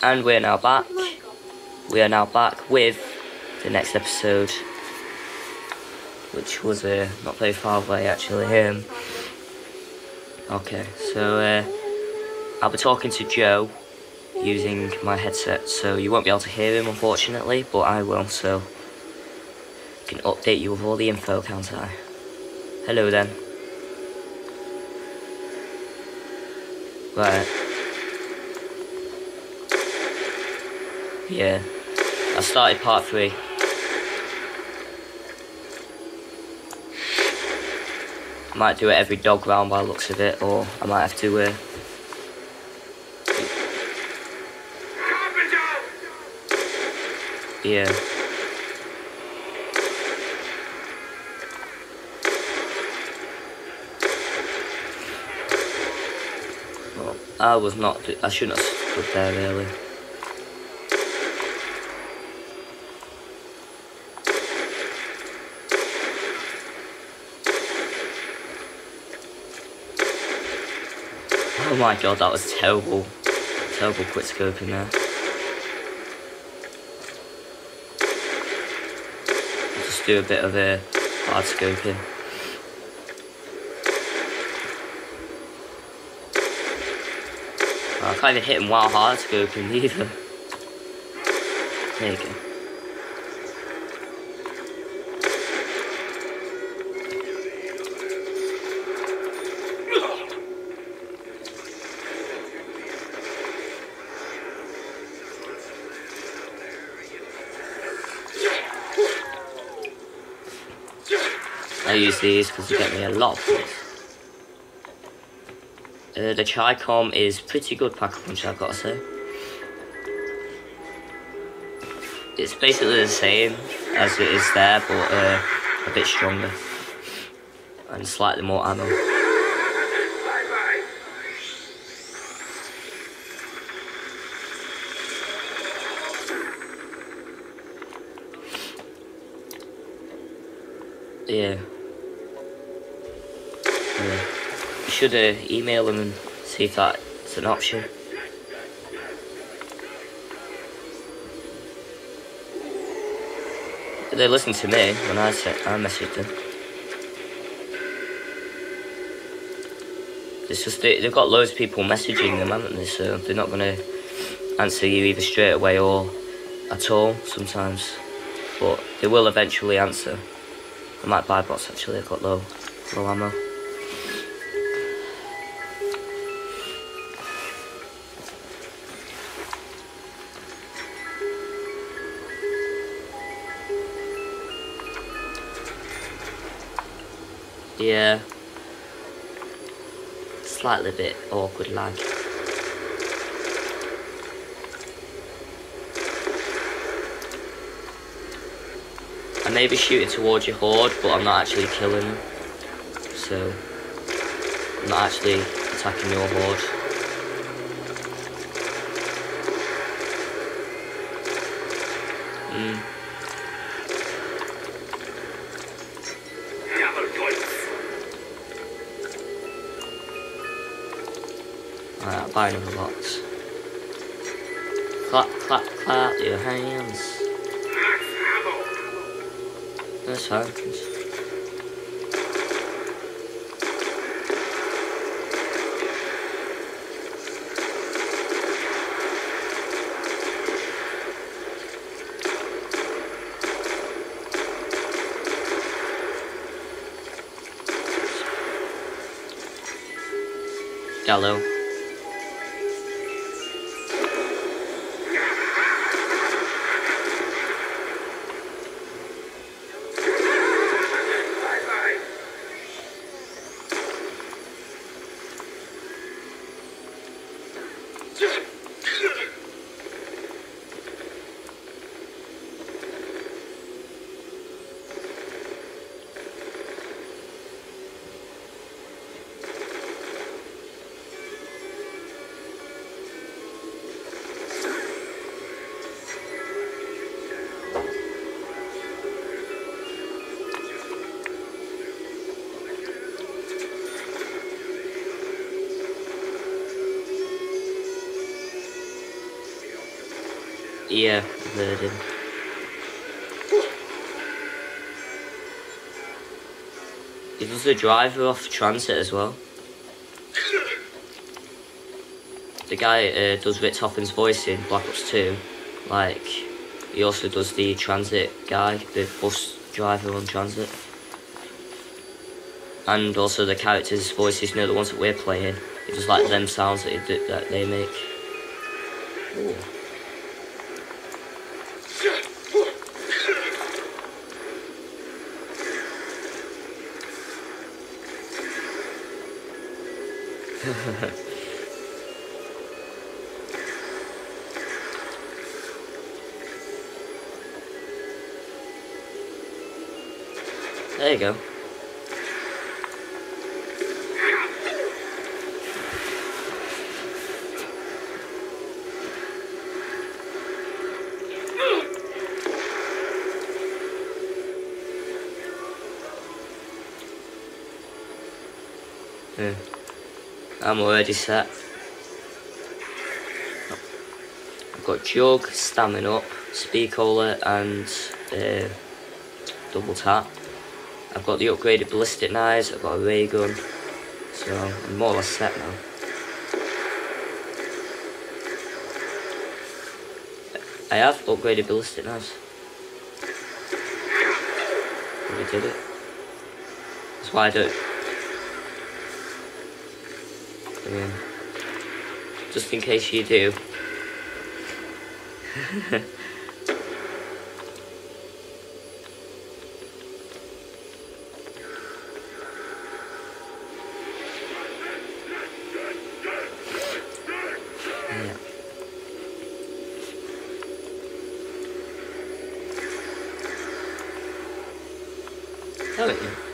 And we're now back. We are now back with the next episode, which was uh, not very far away actually. Um, okay, so uh, I'll be talking to Joe using my headset, so you won't be able to hear him unfortunately, but I will, so I can update you with all the info, can't I? Hello then. Right. Yeah. I started part three. Might do it every dog round by looks of it, or I might have to uh, Yeah. Well, I was not. I shouldn't have stood there really. My god, that was terrible. Terrible quick scoping there. Just do a bit of a hard scoping. Oh, I can't even hit him while hard scoping either. There you go. Use these because they get me a lot of points. Uh, the Chicom is pretty good pack a punch, I've got to say. It's basically the same as it is there, but uh, a bit stronger. And slightly more ammo. Yeah. Should uh, email them and see if that's an option. They listen to me when I say I message them. It's just they, they've got loads of people messaging them, haven't they? So they're not gonna answer you either straight away or at all sometimes. But they will eventually answer. I might buy bots actually, I've got low low ammo. Yeah. Slightly bit awkward lag. I may be shooting towards your horde, but I'm not actually killing them. So, I'm not actually attacking your horde. Mm. Buy another box. Clap, clap, clap your hands. That's fine. Hello. Yeah, him. He does the driver off transit as well. The guy uh, does Richtofen's voice in Black Ops 2. Like, he also does the transit guy, the bus driver on transit. And also the characters' voices, you know, the ones that we're playing. It's does like them sounds that, it, that they make. Ooh. there you go. Yeah. I'm already set. I've got Jug, Stamin-Up, Speed Cola and uh, Double Tap. I've got the upgraded Ballistic Knives, I've got a Ray Gun, so I'm more or less set now. I have upgraded Ballistic Knives. We did it. That's why I don't yeah. Just in case you do. yeah.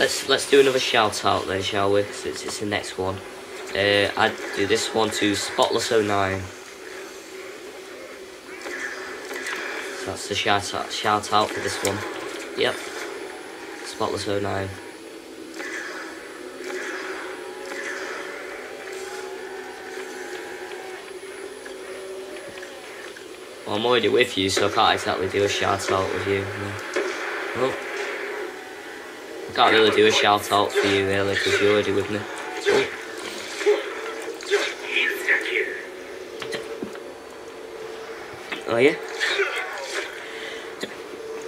Let's let's do another shout out then, shall we? It's the next one. Uh, I'd do this one to Spotless09. So that's the shout out, shout out for this one. Yep. Spotless09. Well, I'm already with you, so I can't exactly do a shout out with you. No. Oh. Can't really do a shout out for you really because you're already with me. Oh, yeah?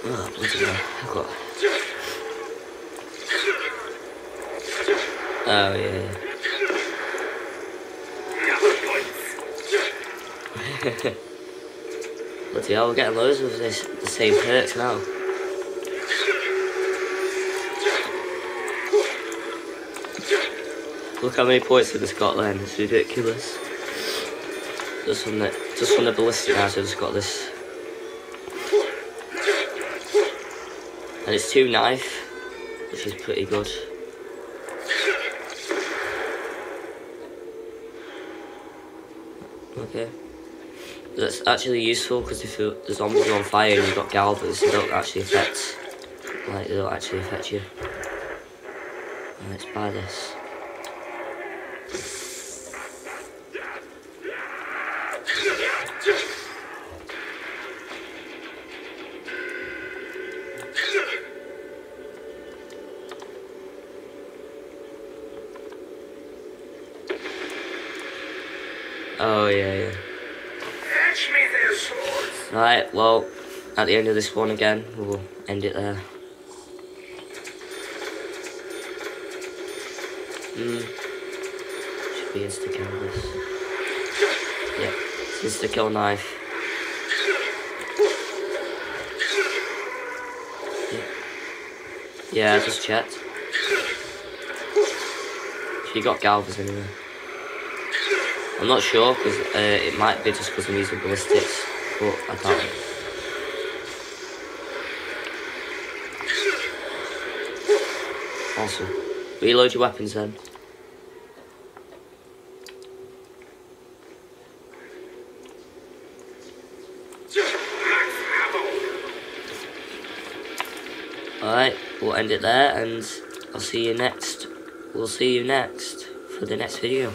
Oh, bloody hell. Got... Oh, yeah. bloody hell, we're getting loads of this, the same perks now. Look how many points it's got then, it's ridiculous. Just from the just from the ballistic knives I've just got this. And it's two knife, which is pretty good. Okay. That's actually useful because if the zombies are on fire and you've got galvers, they don't actually affect like they don't actually affect you. let's buy this. Right, well, at the end of this one again, we'll end it there. Hmm. Should be insta kill this. Yeah, it's insta kill knife. Yeah, just checked. She got Galvers anyway. I'm not sure because uh, it might be just because I'm using ballistics, I doubt it. Awesome. Reload your weapons then. Alright, we'll end it there and I'll see you next. We'll see you next for the next video.